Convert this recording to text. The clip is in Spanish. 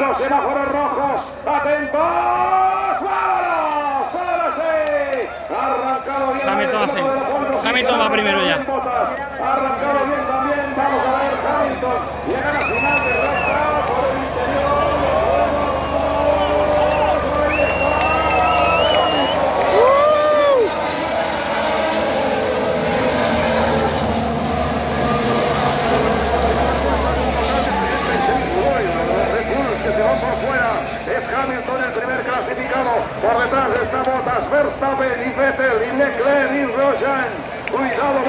Los semáforos rojos, atentos, ¡vámonos! ¡Ahora sí! Arrancado bien. Hamilton así. Hamilton va primero ya. Arrancado bien también, vamos a ver Hamilton. Llega la final de Hamilton el primer clasificado. Por detrás está Bottas, Verstappen y Vettel y Leclerc y Grosjean. Cuidado.